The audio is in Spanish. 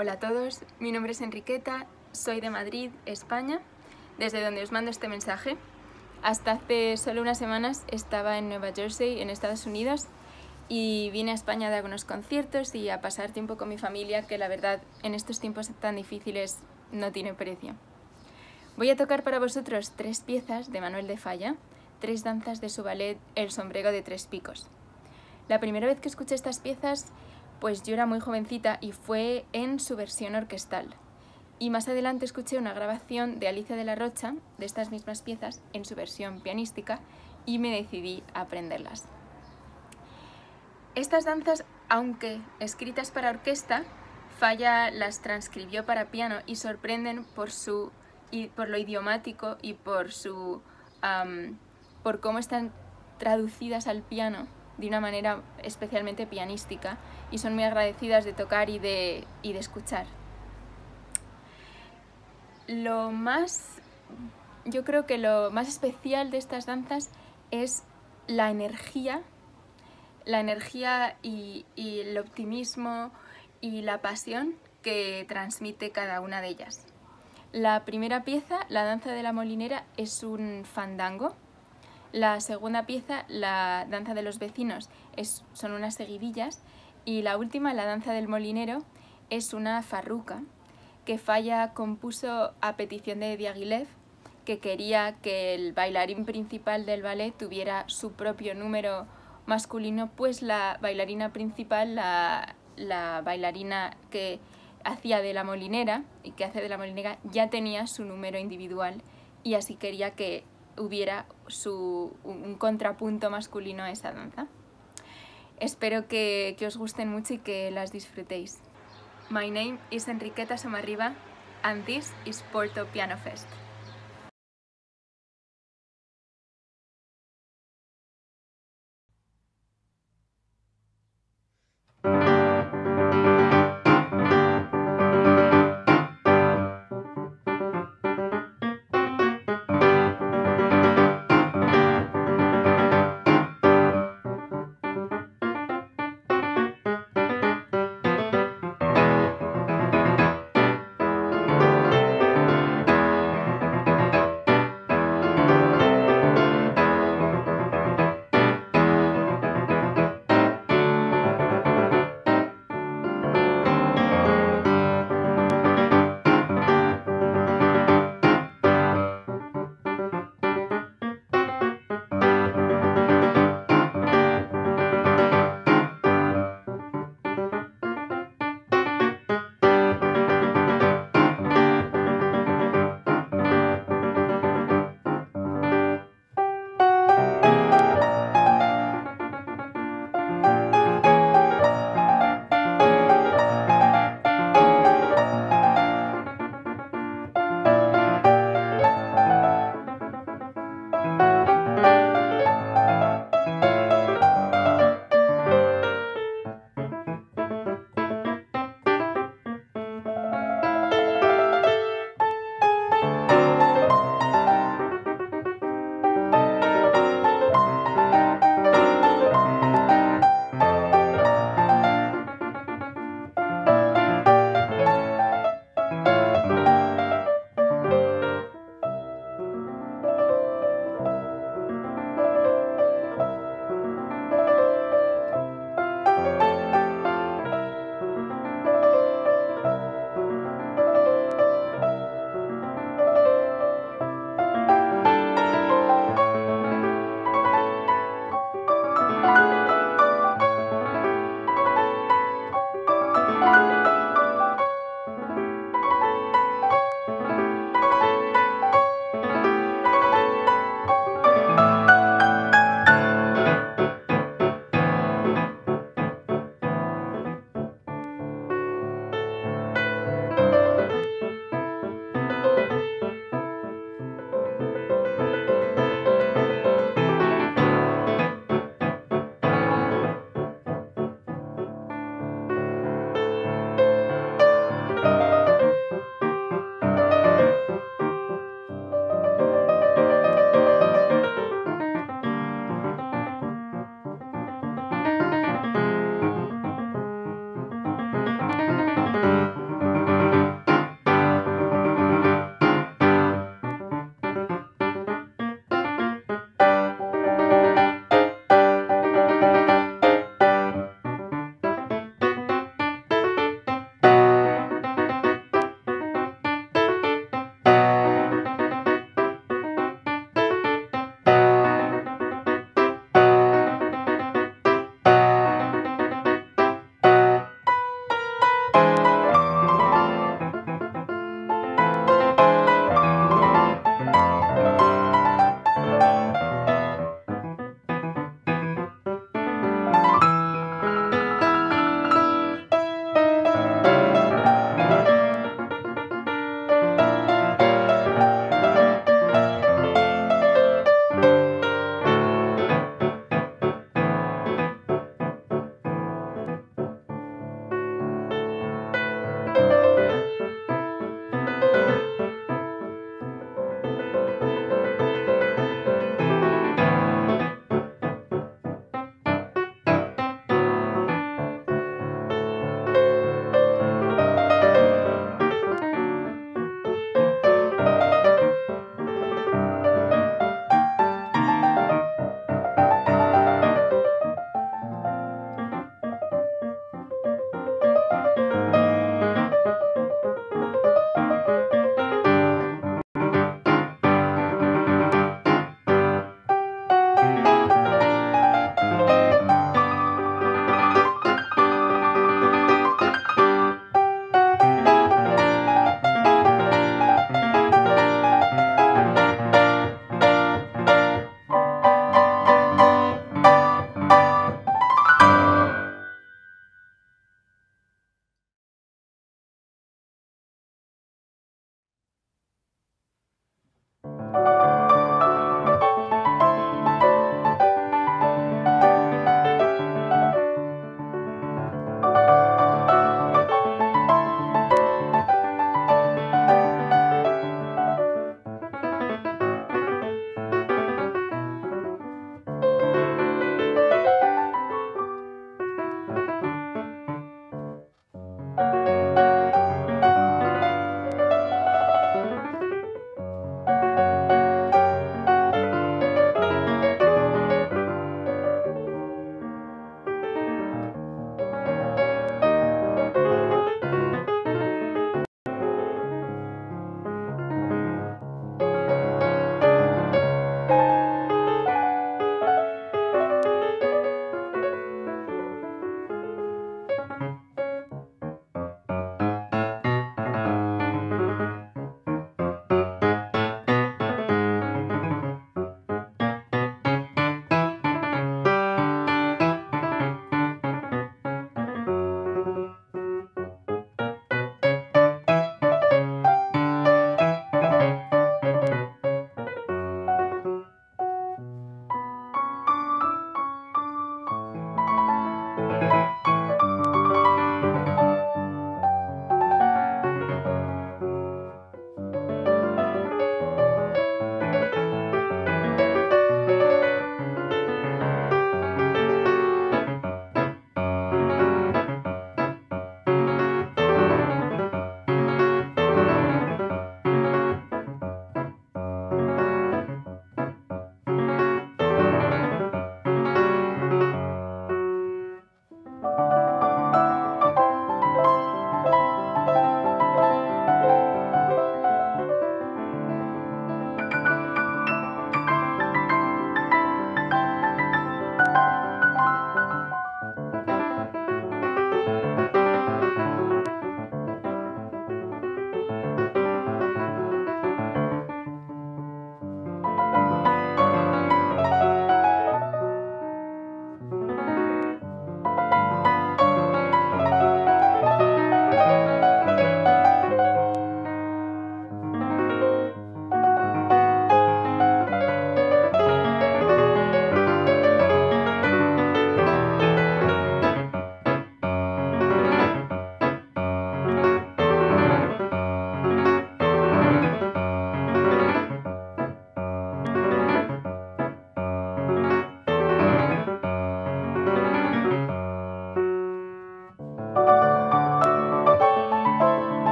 Hola a todos, mi nombre es Enriqueta, soy de Madrid, España, desde donde os mando este mensaje. Hasta hace solo unas semanas estaba en Nueva Jersey, en Estados Unidos, y vine a España a dar unos conciertos y a pasar tiempo con mi familia, que la verdad en estos tiempos tan difíciles no tiene precio. Voy a tocar para vosotros tres piezas de Manuel de Falla, tres danzas de su ballet El sombrero de tres picos. La primera vez que escuché estas piezas, pues yo era muy jovencita y fue en su versión orquestal. Y más adelante escuché una grabación de Alicia de la Rocha, de estas mismas piezas, en su versión pianística, y me decidí a aprenderlas. Estas danzas, aunque escritas para orquesta, Falla las transcribió para piano y sorprenden por, su, por lo idiomático y por, su, por cómo están traducidas al piano de una manera especialmente pianística y son muy agradecidas de tocar y de, y de escuchar. Lo más, yo creo que lo más especial de estas danzas es la energía, la energía y, y el optimismo y la pasión que transmite cada una de ellas. La primera pieza, la danza de la molinera, es un fandango, la segunda pieza, la danza de los vecinos, es, son unas seguidillas y la última, la danza del molinero, es una farruca que Falla compuso a petición de Diaghilev, que quería que el bailarín principal del ballet tuviera su propio número masculino, pues la bailarina principal, la, la bailarina que hacía de la molinera y que hace de la molinera, ya tenía su número individual y así quería que hubiera su, un contrapunto masculino a esa danza. Espero que, que os gusten mucho y que las disfrutéis. My name is Enriqueta Samarriba and this is Porto Piano Fest.